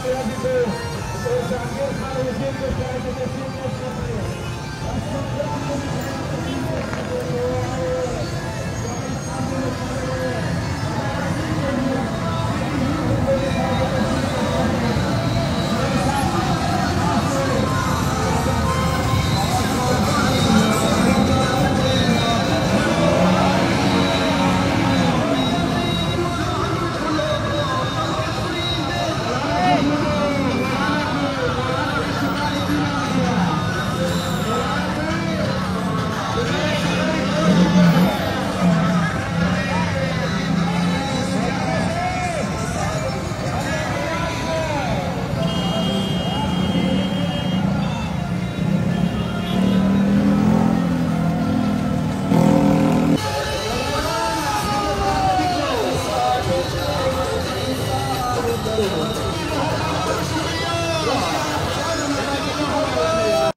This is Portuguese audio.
Até de Deus. Eu já para o dia que